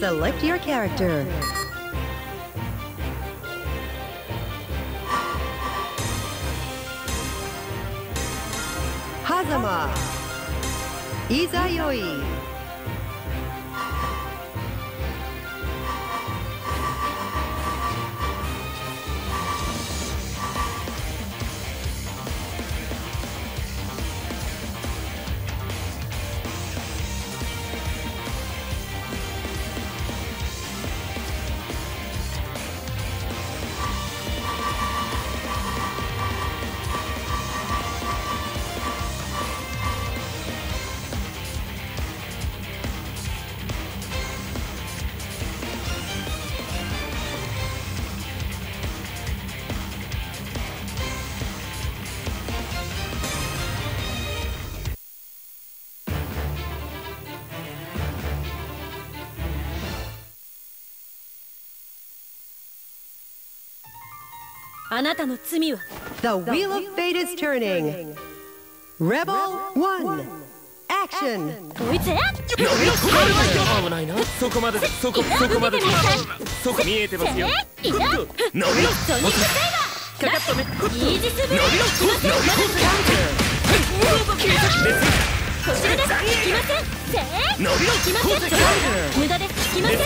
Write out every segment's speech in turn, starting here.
select your character. Hazama Izayoi The wheel of fate is turning. Rebel 1. Action! こいつ危ないなそこまでそこそこまでそこ見えてますよ伸びろソニックセイバーかかったねイージスブレードきませんまだこちらですきませんせー伸びろきません無駄ですきません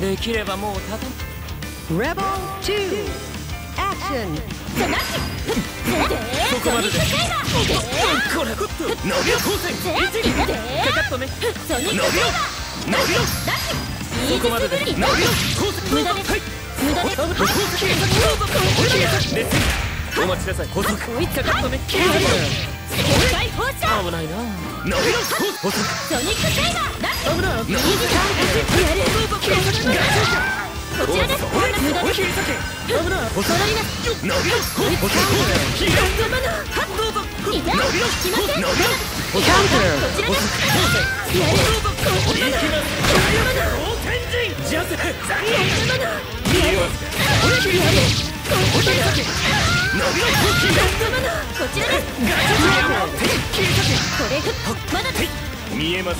できればもうたた Rebel 2 Action そこまででこれ伸びろ光線かかったね伸びろ伸びろそこまでです伸びろ光線無駄ですお待ちなさい高速かかったね危ないな伸びろ高速ソニックセイバー危ないガチこちらです無駄です危ない戻ります伸びろこちらヒーローマナハッドーボいや来ませ。んキャンプこちらですやれここで行きます大天神ジャセザニーマナやれ俺やれここで伸びろヒーロー見えます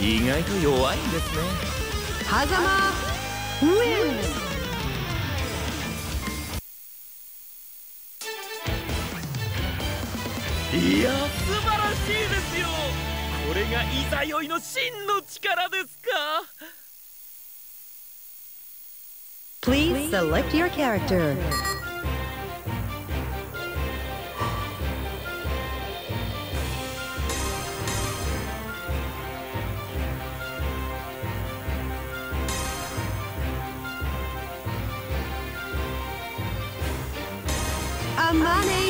意外と弱いんですね。狭間ウィンいや素晴らしいですよこれがいざよいの真の力ですか Please select your character. Amane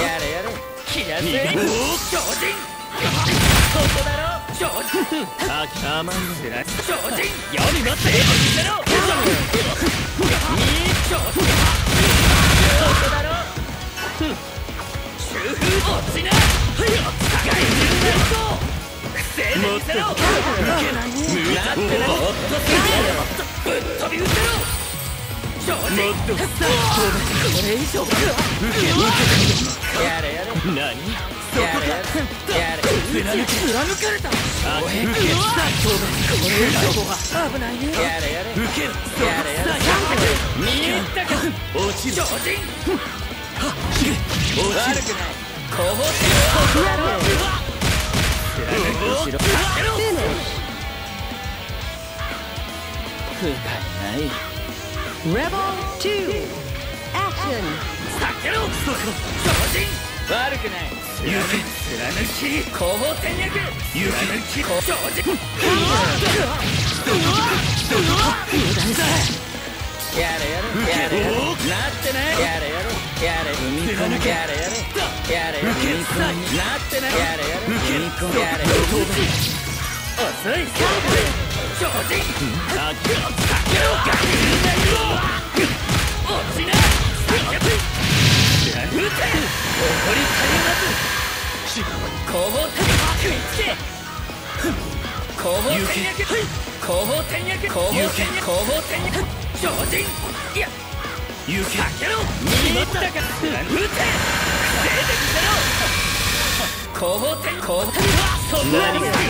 やれやれ。気がせい超人ここだろ超人あきゃまんすら超人世に待って見せろに超人ここだろ中風落ちな外人だぞせー見せろ受けない無駄ってなもっとぶっ飛び失せろもっとこれ以上か受けやれやれ何そこかやれ貫かれたあ受けたこれ以上は危ないねやれやれ受けそやれやれ見えたか落ちる超人はっ落ちる悪くない後方戦やろう後ろ不甲斐ない Rebel 2 Action 避けろそこ超人悪くない勇気貫き後方転躍勇気貫き超人うわうやれやれ。やれやれ。なってないやれ。やれやれ。踏み込むやれやれ。やれ踏み込むなってないやれやれ。踏み込むやれ遅い超人あっけろガキ落ちな撃ず後方転躍食いつけけ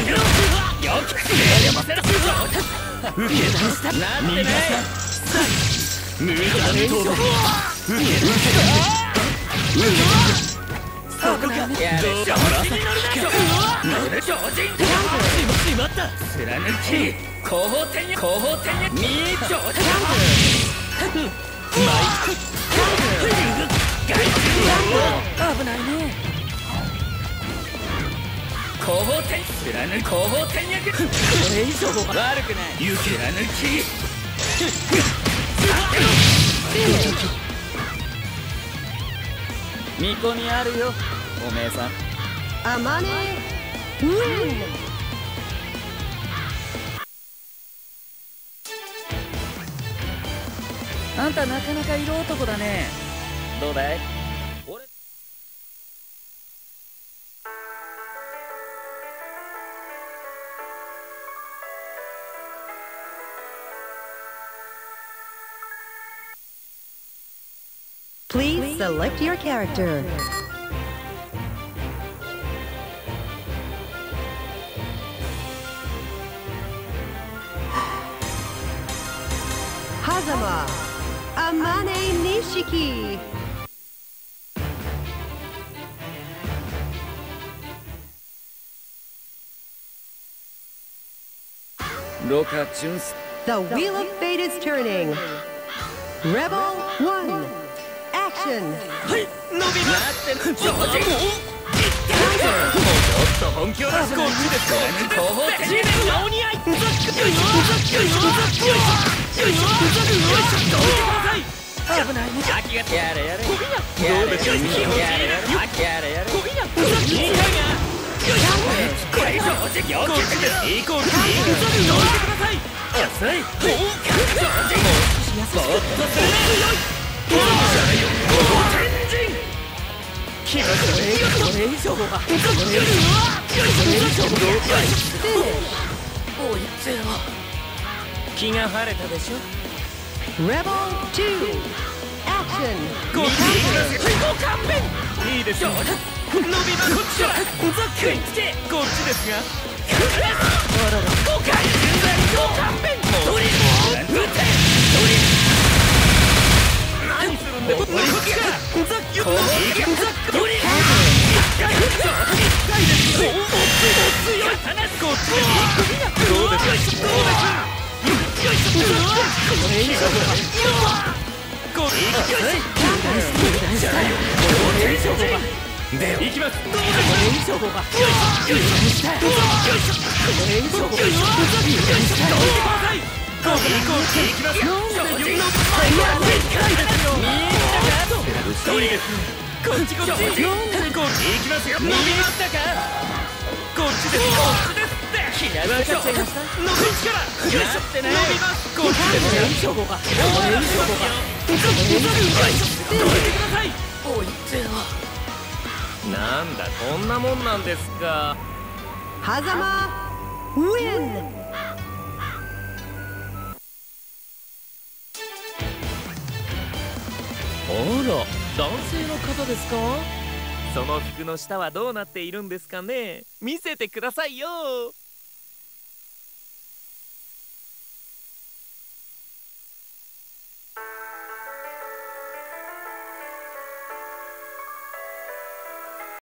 けろよくせいでみせろ受け出したなって。ない無駄に飛ば受け受けそこかやれ調子に乗るな乗る超人しまった貫き後方転躍後方転躍見え超人マイク外中危ないね後方転貫後方転躍これ以上悪くない勇気貫き見込みあるよ。おめえさん。Amane Win あんたなかなか色男だね。どうだい？Select your character. Hazama Amane Nishiki Roka Junsu The Wheel of Fate is turning. Rebel 1. Action. はい伸びますなって超人もうちょっと本気を出してこっちですか後方転躍のお似合いザックよいしょよいしょよいしょよいしょよいしょどうてください危ない秋がやれやれやれやれやれやれやれこぎなザックいいかがこれ以上正直大きくていいコールいいザックどいてください安いおお超人ぼーっとする強いどうじゃよい気が晴れたでしょ？Rebel 2 Action. ごご勘弁。いいですよ伸びますこっちは。ザックにつけこっちですが。あらら。5回ご勘弁いこっちですどうですどうですよいしょうわこれ以上はこれよいしょじゃないよこれ以上はで行きます。これ以上はよいしょよいしょよいしょこれ以上はよいしょよいしょどいてくこう行こう行きますなんでよのいやでっかいですよ見えたかどいですこっちこっちこっち行きますよ伸びましたかこっちですこっちですって気がかっちゃいました伸び力よいしょってね伸びますこっちですこれ以上はこれ以上はどいてくださいおいゼロなんだこんなもんなんですか Hazama Win あら男性の方ですか？その服の下はどうなっているんですかね？見せてくださいよ。